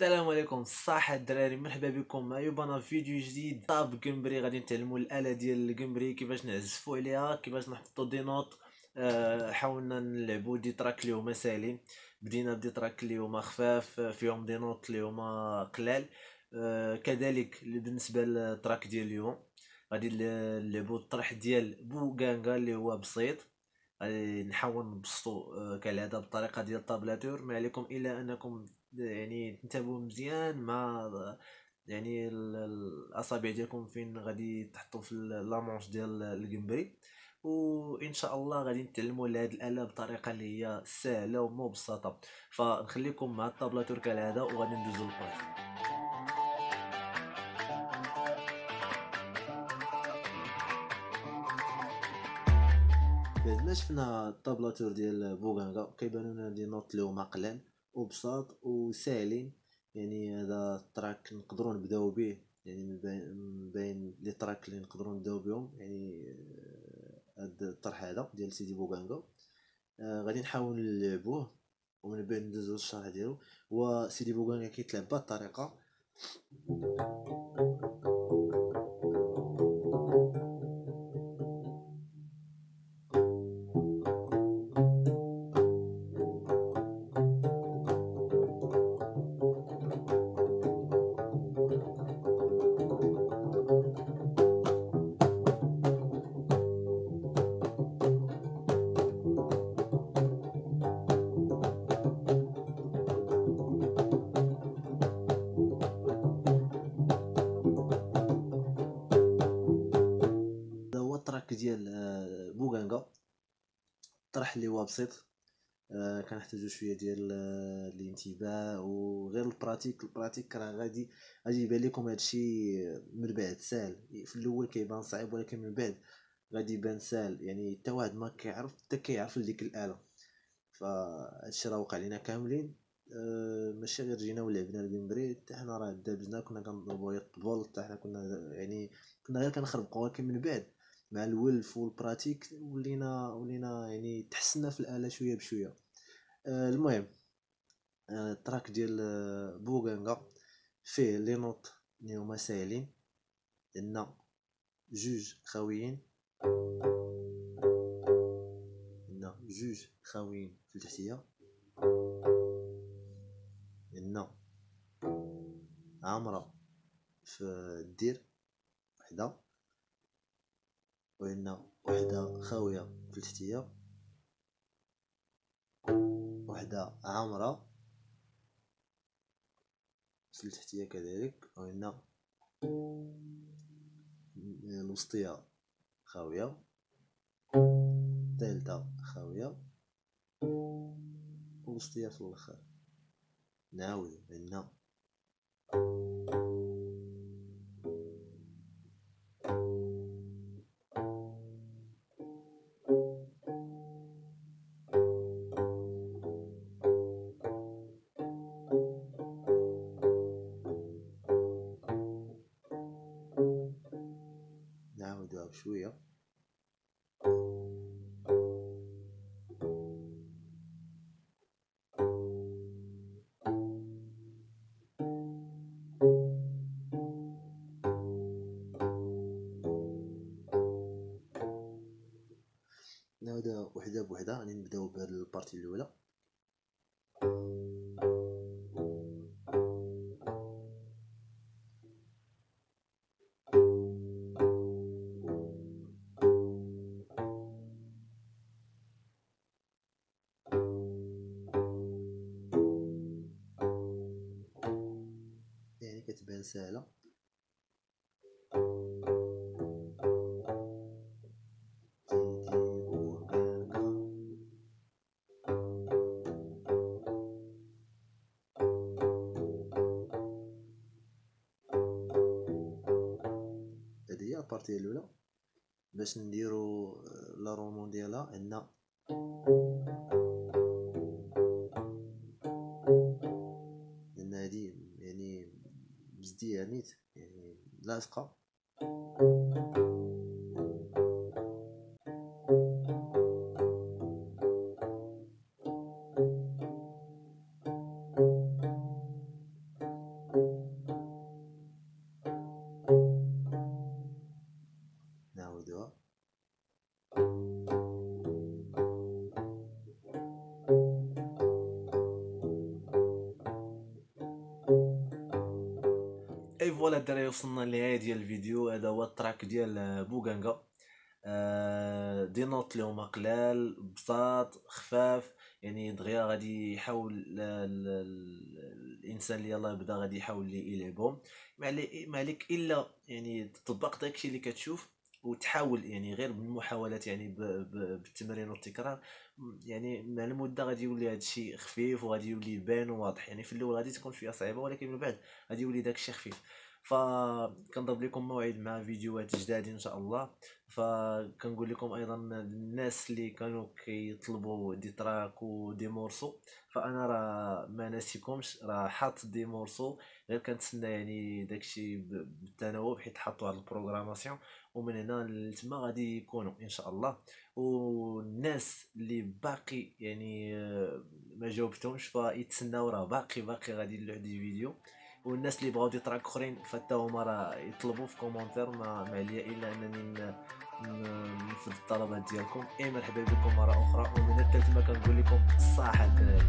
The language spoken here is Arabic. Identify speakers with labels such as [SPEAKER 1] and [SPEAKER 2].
[SPEAKER 1] السلام عليكم صح الدراري مرحبا بكم. معايا أنا في فيديو جديد. tab جمبري غادي نتعلموا الآلة ديال الجمبري كيفاش نعزفوا عليها كيفاش نحطوا des notes. حاولنا نلعبوا des tracks اللي هما ساهلين بدينا ب des tracks اللي هما خفاف فيهم des notes اللي هما قلال. أه كذلك بالنسبة لل track ديال اليوم غادي نلعبوا الطرح ديال بوغانغا اللي هو بسيط. غادي نحاول نبسطو كالعادة بالطريقة ديال ال tablature. ما عليكم إلا أنكم يعني تنتبهوا مزيان مع يعني الأصابع ديالكم فين غادي تحطوا في la manche ديال الجمبري. وإن شاء الله غادي نتعلموا هذه الآلة بطريقة اللي هي سهلة ومبسطة. فنخليكم مع ال tablature كالعاده وغادي ندوزو لل track بعد ما شفنا ال tablature ديال بوغانغا؟ كيبانو لنا des notes اللي هما قلال وبساط وساهلين. يعني هذا ال track نقدروا نبداو به. يعني من بين les tracks اللي نقدروا نبداو بهم. يعني هاد الطرح هذا ديال سيدي بوغانغا آه غادي نحاول نلعبوه ومن بعد ندوزو للشرح ديالو. وسيدي بوغانغا كيتلعب بهاد الطريقة. ديال آه، بوغانغا. طرح اللي هو بسيط كنحتاجو شوية ديال آه الانتباه وغير البراتيك. البراتيك راه غادي غادي يبان لكم هادشي من بعد ساهل. في الأول كيبان صعيب ولكن من بعد غادي يبان ساهل. يعني حتى واحد ما كيعرف حتى كيعرف ديك الآلة. فهادشي راه وقع لينا كاملين. آه ماشي غير جينا ولعبنا الجمبري حتى حنا راه دابزنا كنا كنضربو الطبول حتى حنا كنا يعني كنا غير كنخربقو ولكن من بعد مع الولف وال pratique ولينا ولينا يعني تحسنا في الآلة شوية بشوية. آه المهم آه ال track ديال آه بوغانغا فيه les notes اللي هما ساهلين عندنا جوج خاويين. عندنا جوج خاويين في التحتية. عندنا عامره في الدير وحدة. وعندنا وحدة خاوية في التحتية وحدة عامرة في التحتية كذلك. وعندنا الوسطية خاوية الثالثة خاوية والوسطية في الآخر. نعاود. عندنا شوية. نعاود وحدة بوحدة غادي نبدأو بهاد البارتي الأولى. سهلة. هذه هي البارتي الأولى. باش نديرو لا رومون ديالها عندنا دي يعني يعني voilà الدراري وصلنا لنهاية ديال الفيديو. هذا هو ال track ديال بوغانغا. آه، des notes اللي هما قلال بساط خفاف. يعني دغيا غادي يحاول الإنسان اللي يلاه بدا غادي يحاول يلعبهم. ما عليك إلا يعني تطبق داكشي اللي كتشوف وتحاول يعني غير بالمحاولات يعني بالتمرين والتكرار. يعني مع المدة غادي يولي هادشي خفيف وغادي يولي يبان واضح يعني في الأول غادي تكون شوية صعيبة ولكن من بعد غادي يولي داكشي خفيف. فكنضرب لكم موعد مع فيديوهات جداد إن شاء الله. فكنقول لكم أيضا الناس اللي كانوا كيطلبوا des tracks و des morceaux. فأنا راه ما ناسيكمش راه حاط des morceaux. غير كنتسنى يعني داكشي بالتناوب حيت حطوا على ال programmation. ومن هنا لتما غادي يكونوا إن شاء الله. والناس اللي باقي يعني ما جاوبتهمش فيتسناو راه باقي باقي غادي نلوح des vidéos. والناس اللي بغاو des tracks آخرين حتى هما راه يطلبوا في commentaires ما, ما عليا إلا أنني نفذ الطلبات ديالكم. اي مرحبا بكم مرة أخرى. ومن الثالث ما كنقول لكم الصحه الدراري